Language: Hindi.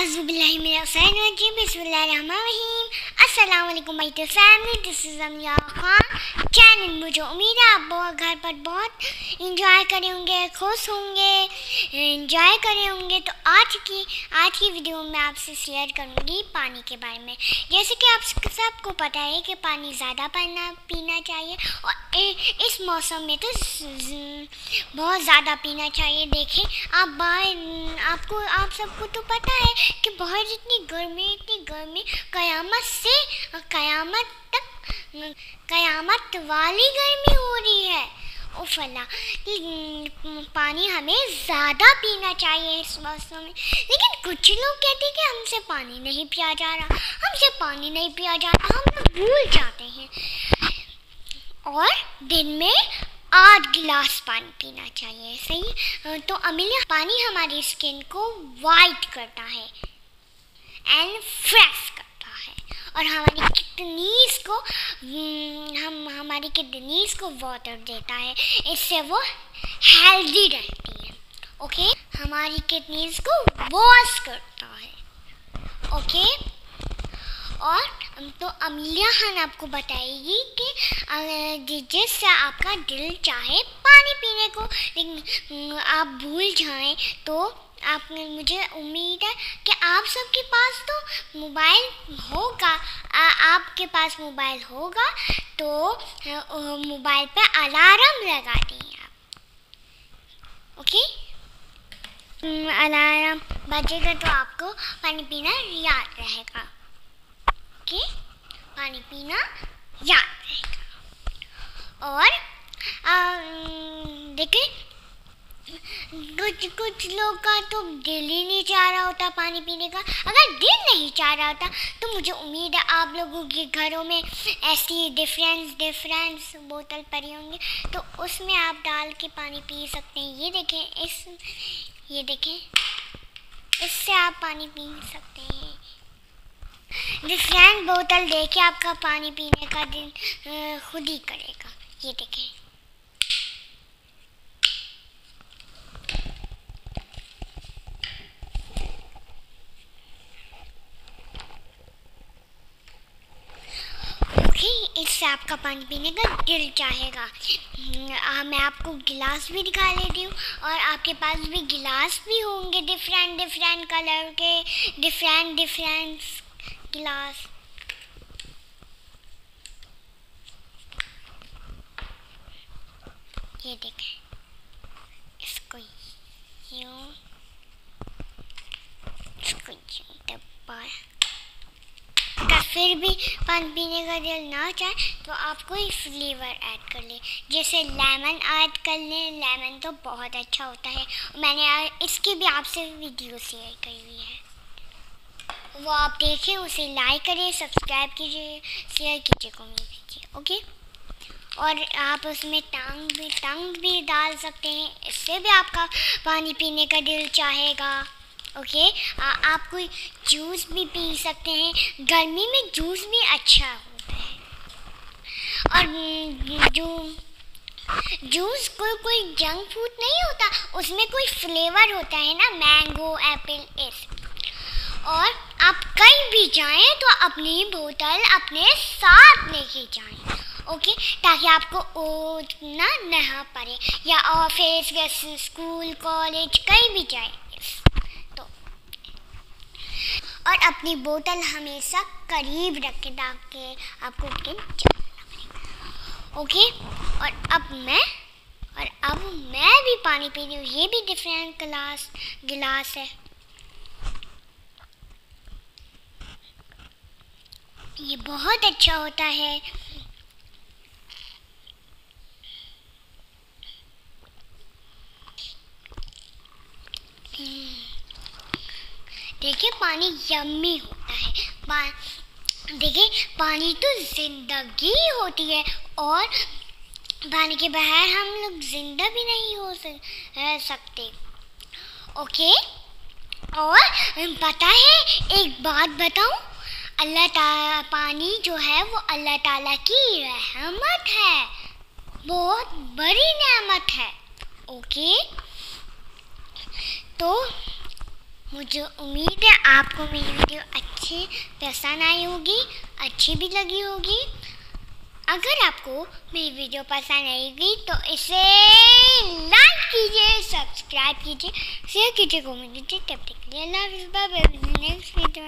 My dear family this is Amya Khan channel मुझे उम्मीद है आप घर पर बहुत इंजॉय करे होंगे खुश होंगे इंजॉय करे होंगे। तो आज की आज की वीडियो में आपसे शेयर करूँगी पानी के बारे में। जैसे कि आप सबको पता है कि पानी ज़्यादा पीना पीना चाहिए और ए, इस मौसम में तो बहुत ज़्यादा पीना चाहिए। देखें आप बाहर आपको आप सबको तो पता है कि बहुत इतनी गर्मी इतनी गर्मी कयामत से कयामत तक कयामत वाली गर्मी हो रही है। फला पानी हमें ज़्यादा पीना चाहिए इस मौसम में। लेकिन कुछ लोग कहते हैं कि हमसे पानी नहीं पिया जा रहा। हमसे पानी नहीं पिया जा रहा, हम लोग भूल जाते हैं। और दिन में आठ गिलास पानी पीना चाहिए सही तो अमिलिया पानी हमारी स्किन को वाइट करता है। एंड फ्रेश करता और हमारी किडनीज को हम्म, हम हमारी किडनीज को वाटर देता है। इससे वो हेल्दी रहती है। ओके हमारी किडनीज को वॉश करता है। ओके और तो अमिलिया खान आपको बताएगी कि जिससे आपका दिल चाहे पानी पीने को लेकिन आप भूल जाएँ तो आप मुझे उम्मीद है कि आप सबके पास तो मोबाइल होगा आ, आपके पास मोबाइल होगा तो मोबाइल पे अलार्म लगा दें आप। ओके? अलार्म बजेगा तो आपको पानी पीना याद रहेगा। ओके? पानी पीना याद रहेगा। और देखिए कुछ कुछ लोग का तो दिल ही नहीं चाह रहा होता पानी पीने का। अगर दिल नहीं चाह रहा होता तो मुझे उम्मीद है आप लोगों के घरों में ऐसी डिफरेंस डिफरेंस बोतल पड़ी होंगी। तो उसमें आप डाल के पानी पी सकते हैं। ये देखें, इस, ये देखें, इससे आप पानी पी सकते हैं। डिफरेंट बोतल देके आपका पानी पीने का दिन खुद ही करेगा। ये देखें। इससे आपका पानी पीने का दिल चाहेगा। आ, मैं आपको गिलास भी दिखा लेती हूँ और आपके पास भी गिलास भी होंगे डिफरेंट डिफरेंट कलर के। डिफरेंट डिफरेंट गिलास। ये देखें इसको यूँ इसको यूँ दबा। फिर भी पानी पीने का दिल ना चाहे तो आप कोई फ्लेवर ऐड कर ले। जैसे लेमन ऐड कर लें। लेमन तो बहुत अच्छा होता है। मैंने इसकी भी आपसे वीडियो शेयर करी हुई है। वो आप देखें, उसे लाइक करें सब्सक्राइब कीजिए शेयर कीजिए कमेंट कीजिए ओके और आप उसमें टंग भी टंग भी डाल सकते हैं। इससे भी आपका पानी पीने का दिल चाहेगा। ओके आ, आप कोई जूस भी पी सकते हैं। गर्मी में जूस भी अच्छा होता है। और हम्म, जो जूस कोई कोई जंक फ़ूड नहीं होता उसमें कोई फ्लेवर होता है ना मैंगो एप्पल इस। और आप कहीं भी जाएँ तो अपनी बोतल अपने साथ लेके जाएँ ओके ताकि आपको उतना नहा पड़े या ऑफ़िस या स्कूल कॉलेज कहीं भी जाए। और अपनी बोतल हमेशा करीब रख के ताकि आपको उठ ओके और अब मैं, और अब मैं भी पानी पी रही हूँ। ये भी डिफरेंट गिलास गिलास है। ये बहुत अच्छा होता है। Hmm. देखिए पानी यम्मी होता है। पा, देखिए पानी तो ज़िंदगी होती है और पानी के बगैर हम लोग ज़िंदा भी नहीं हो सकते। ओके? और पता है एक बात बताऊँ? अल्लाह ताला पानी जो है वो अल्लाह ताला की रहमत है। बहुत बड़ी नेमत है। ओके? तो मुझे उम्मीद है आपको मेरी वीडियो अच्छी पसंद आई होगी, अच्छी भी लगी होगी। अगर आपको मेरी वीडियो पसंद आएगी तो इसे लाइक कीजिए, सब्सक्राइब कीजिए, शेयर कीजिए, कॉमेंट कीजिए। तब तक के लिए नेक्स्ट वीडियो